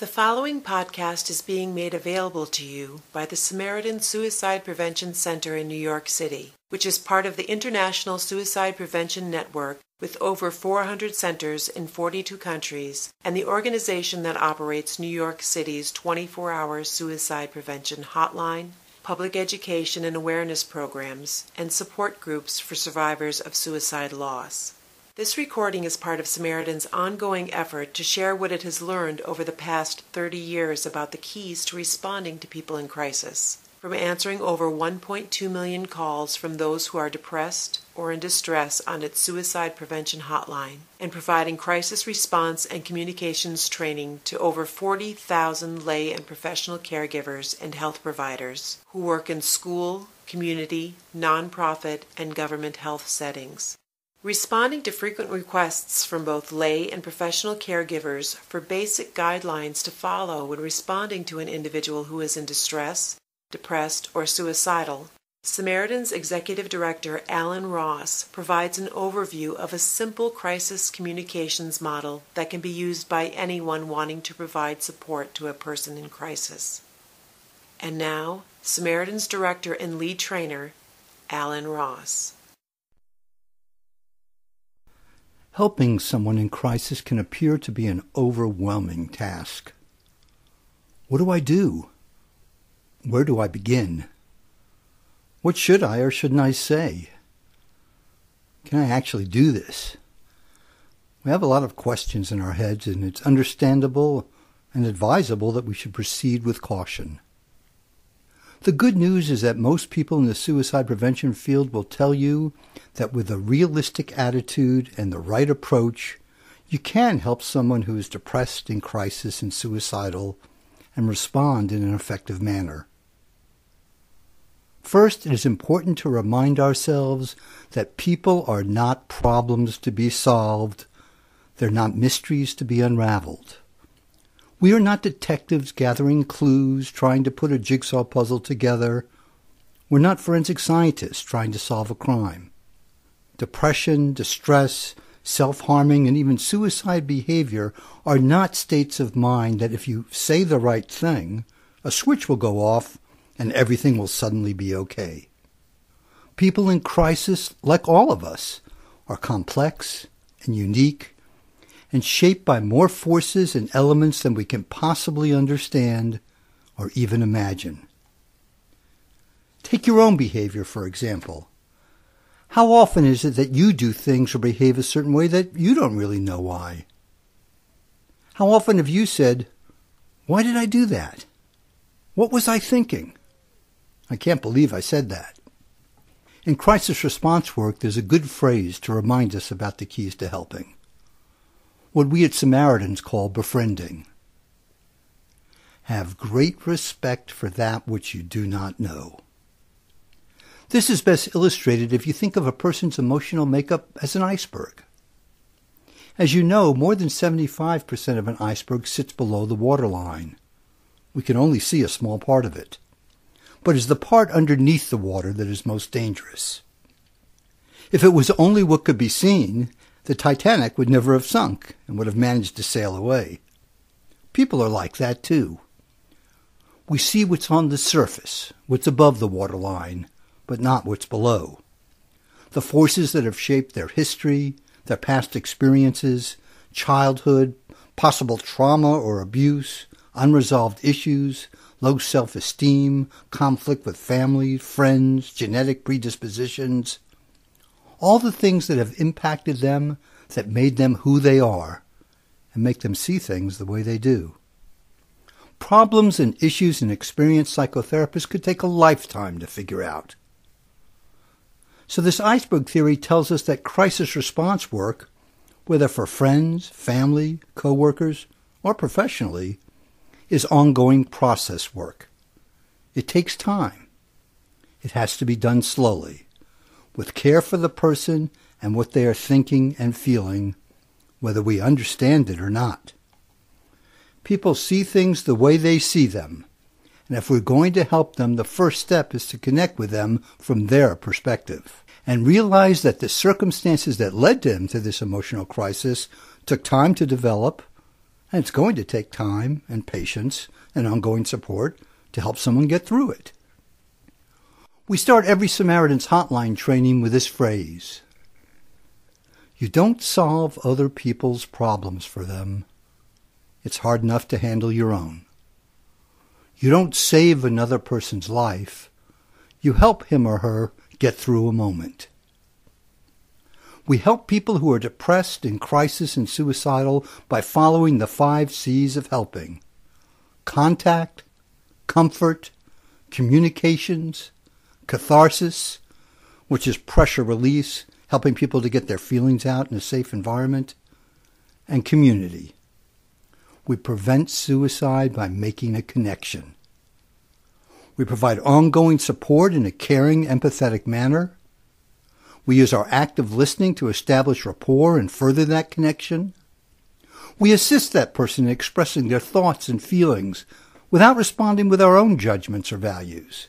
The following podcast is being made available to you by the Samaritan Suicide Prevention Center in New York City, which is part of the International Suicide Prevention Network with over 400 centers in 42 countries and the organization that operates New York City's 24 hour suicide prevention hotline, public education and awareness programs, and support groups for survivors of suicide loss. This recording is part of Samaritan's ongoing effort to share what it has learned over the past 30 years about the keys to responding to people in crisis. From answering over 1.2 million calls from those who are depressed or in distress on its suicide prevention hotline, and providing crisis response and communications training to over 40,000 lay and professional caregivers and health providers who work in school, community, nonprofit, and government health settings. Responding to frequent requests from both lay and professional caregivers for basic guidelines to follow when responding to an individual who is in distress, depressed, or suicidal, Samaritan's Executive Director Alan Ross provides an overview of a simple crisis communications model that can be used by anyone wanting to provide support to a person in crisis. And now, Samaritan's Director and Lead Trainer, Alan Ross. Helping someone in crisis can appear to be an overwhelming task. What do I do? Where do I begin? What should I or shouldn't I say? Can I actually do this? We have a lot of questions in our heads, and it's understandable and advisable that we should proceed with caution. The good news is that most people in the suicide prevention field will tell you that with a realistic attitude and the right approach, you can help someone who is depressed, in crisis, and suicidal and respond in an effective manner. First, it is important to remind ourselves that people are not problems to be solved. They're not mysteries to be unraveled. We are not detectives gathering clues, trying to put a jigsaw puzzle together. We're not forensic scientists trying to solve a crime. Depression, distress, self-harming, and even suicide behavior are not states of mind that if you say the right thing, a switch will go off and everything will suddenly be okay. People in crisis, like all of us, are complex and unique and shaped by more forces and elements than we can possibly understand or even imagine. Take your own behavior, for example. How often is it that you do things or behave a certain way that you don't really know why? How often have you said, Why did I do that? What was I thinking? I can't believe I said that. In crisis response work, there's a good phrase to remind us about the keys to helping what we at Samaritans call befriending. Have great respect for that which you do not know. This is best illustrated if you think of a person's emotional makeup as an iceberg. As you know, more than 75% of an iceberg sits below the waterline. We can only see a small part of it, but it's the part underneath the water that is most dangerous. If it was only what could be seen, the Titanic would never have sunk and would have managed to sail away. People are like that too. We see what's on the surface, what's above the waterline, but not what's below. The forces that have shaped their history, their past experiences, childhood, possible trauma or abuse, unresolved issues, low self-esteem, conflict with family, friends, genetic predispositions, all the things that have impacted them, that made them who they are, and make them see things the way they do. Problems and issues an experienced psychotherapist could take a lifetime to figure out. So this iceberg theory tells us that crisis response work, whether for friends, family, coworkers, or professionally, is ongoing process work. It takes time. It has to be done slowly with care for the person and what they are thinking and feeling, whether we understand it or not. People see things the way they see them, and if we're going to help them, the first step is to connect with them from their perspective and realize that the circumstances that led them to this emotional crisis took time to develop And it's going to take time and patience and ongoing support to help someone get through it. We start every Samaritan's hotline training with this phrase. You don't solve other people's problems for them. It's hard enough to handle your own. You don't save another person's life. You help him or her get through a moment. We help people who are depressed, in crisis, and suicidal by following the five C's of helping contact, comfort, communications, catharsis, which is pressure release, helping people to get their feelings out in a safe environment, and community. We prevent suicide by making a connection. We provide ongoing support in a caring, empathetic manner. We use our active listening to establish rapport and further that connection. We assist that person in expressing their thoughts and feelings without responding with our own judgments or values.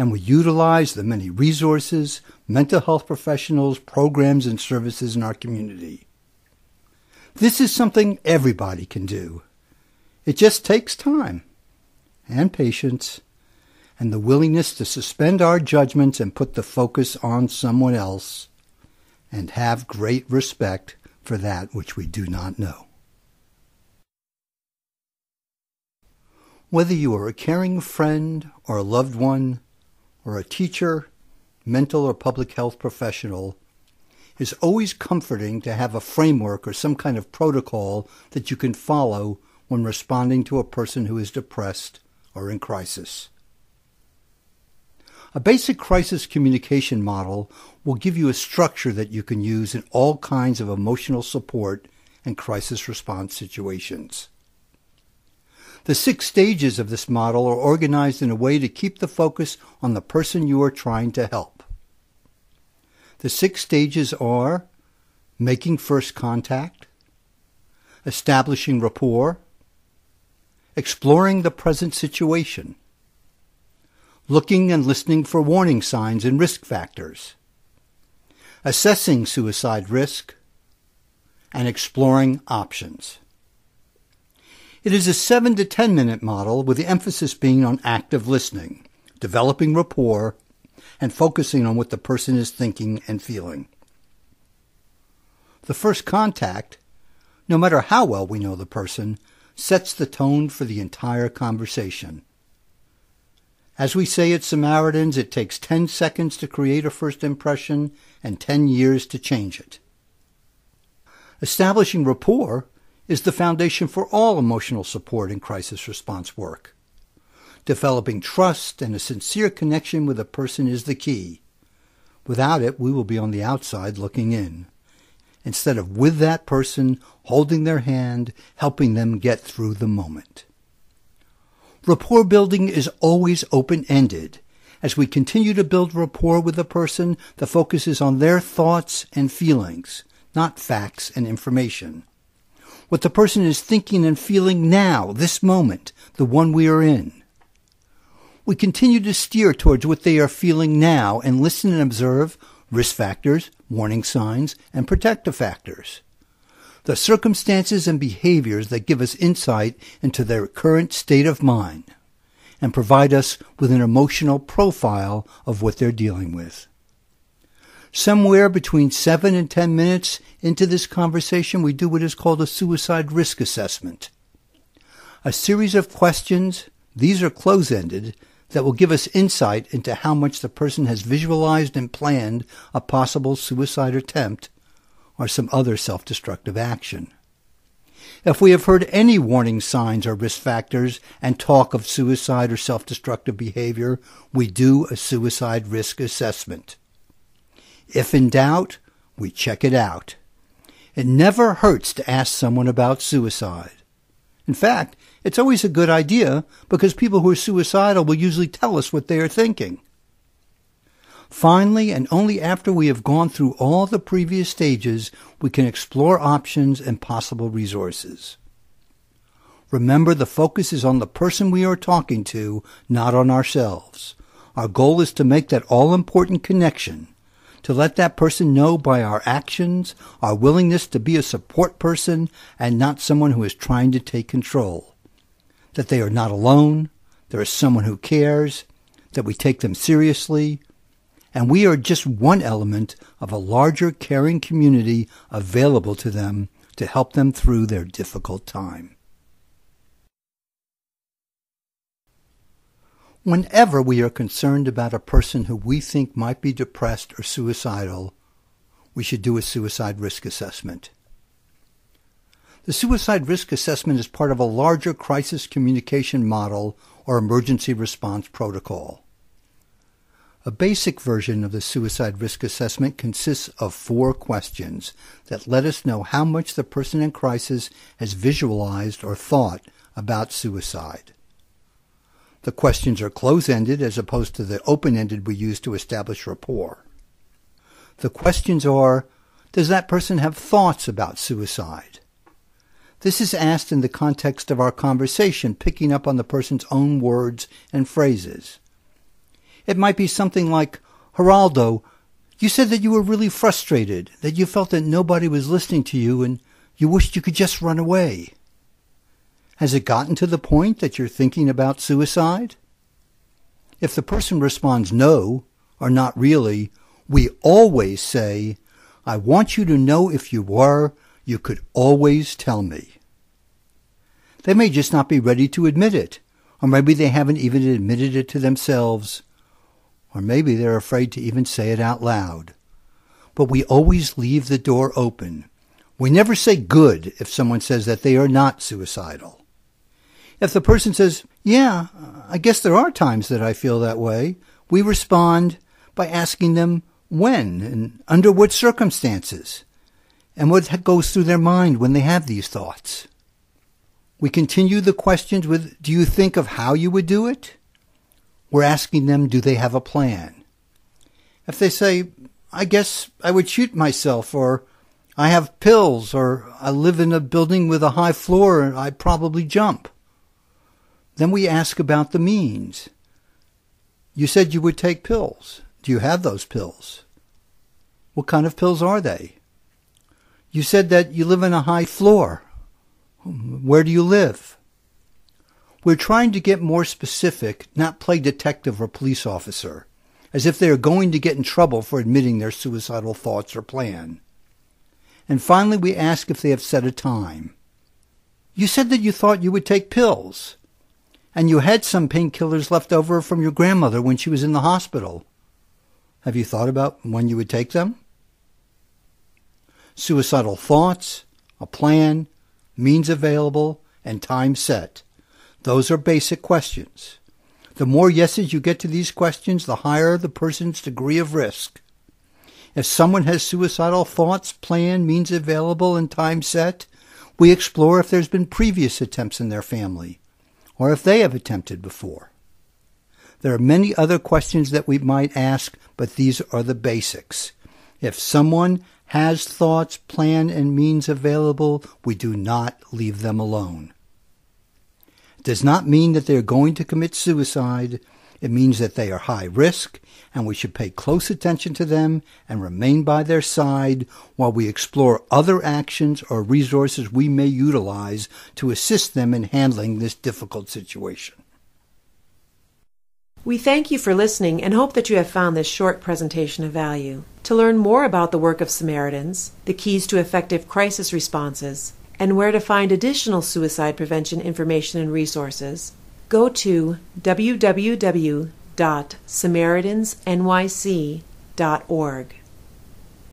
And we utilize the many resources, mental health professionals, programs, and services in our community. This is something everybody can do. It just takes time and patience and the willingness to suspend our judgments and put the focus on someone else and have great respect for that which we do not know. Whether you are a caring friend or a loved one or a teacher, mental or public health professional, it's always comforting to have a framework or some kind of protocol that you can follow when responding to a person who is depressed or in crisis. A basic crisis communication model will give you a structure that you can use in all kinds of emotional support and crisis response situations. The six stages of this model are organized in a way to keep the focus on the person you are trying to help. The six stages are making first contact, establishing rapport, exploring the present situation, looking and listening for warning signs and risk factors, assessing suicide risk, and exploring options. It is a 7 to 10 minute model with the emphasis being on active listening, developing rapport, and focusing on what the person is thinking and feeling. The first contact, no matter how well we know the person, sets the tone for the entire conversation. As we say at Samaritans, it takes 10 seconds to create a first impression and 10 years to change it. Establishing rapport is the foundation for all emotional support and crisis response work. Developing trust and a sincere connection with a person is the key. Without it, we will be on the outside looking in. Instead of with that person, holding their hand, helping them get through the moment. Rapport building is always open-ended. As we continue to build rapport with a person, the focus is on their thoughts and feelings, not facts and information. What the person is thinking and feeling now, this moment, the one we are in we continue to steer towards what they are feeling now and listen and observe risk factors, warning signs, and protective factors. The circumstances and behaviors that give us insight into their current state of mind and provide us with an emotional profile of what they're dealing with. Somewhere between seven and ten minutes into this conversation, we do what is called a suicide risk assessment. A series of questions, these are close ended, that will give us insight into how much the person has visualized and planned a possible suicide attempt or some other self-destructive action. If we have heard any warning signs or risk factors and talk of suicide or self-destructive behavior, we do a suicide risk assessment. If in doubt, we check it out. It never hurts to ask someone about suicide. In fact, it's always a good idea because people who are suicidal will usually tell us what they are thinking. Finally, and only after we have gone through all the previous stages, we can explore options and possible resources. Remember, the focus is on the person we are talking to, not on ourselves. Our goal is to make that all important connection, to let that person know by our actions, our willingness to be a support person and not someone who is trying to take control. That they are not alone, there is someone who cares, that we take them seriously, and we are just one element of a larger caring community available to them to help them through their difficult time. Whenever we are concerned about a person who we think might be depressed or suicidal, we should do a suicide risk assessment. The suicide risk assessment is part of a larger crisis communication model or emergency response protocol. A basic version of the suicide risk assessment consists of four questions that let us know how much the person in crisis has visualized or thought about suicide. The questions are close-ended as opposed to the open-ended we use to establish rapport. The questions are, does that person have thoughts about suicide? This is asked in the context of our conversation, picking up on the person's own words and phrases. It might be something like, Geraldo, you said that you were really frustrated, that you felt that nobody was listening to you and you wished you could just run away. Has it gotten to the point that you're thinking about suicide? If the person responds no, or not really, we always say, I want you to know if you were, you could always tell me. They may just not be ready to admit it, or maybe they haven't even admitted it to themselves, or maybe they're afraid to even say it out loud. But we always leave the door open. We never say good if someone says that they are not suicidal. If the person says, yeah, I guess there are times that I feel that way, we respond by asking them when and under what circumstances and what goes through their mind when they have these thoughts. We continue the questions with, do you think of how you would do it? We're asking them, do they have a plan? If they say, I guess I would shoot myself, or I have pills, or I live in a building with a high floor and I'd probably jump. Then we ask about the means. You said you would take pills. Do you have those pills? What kind of pills are they? You said that you live in a high floor. Where do you live? We're trying to get more specific, not play detective or police officer, as if they are going to get in trouble for admitting their suicidal thoughts or plan. And finally, we ask if they have set a time. You said that you thought you would take pills and you had some painkillers left over from your grandmother when she was in the hospital. Have you thought about when you would take them? Suicidal thoughts, a plan, means available, and time set. Those are basic questions. The more yeses you get to these questions, the higher the person's degree of risk. If someone has suicidal thoughts, plan, means available, and time set, we explore if there's been previous attempts in their family or if they have attempted before. There are many other questions that we might ask, but these are the basics. If someone has thoughts, plan, and means available, we do not leave them alone. It does not mean that they are going to commit suicide. It means that they are high risk and we should pay close attention to them and remain by their side while we explore other actions or resources we may utilize to assist them in handling this difficult situation. We thank you for listening and hope that you have found this short presentation of value. To learn more about the work of Samaritans, the keys to effective crisis responses, and where to find additional suicide prevention information and resources, go to www www.samaritansnyc.org.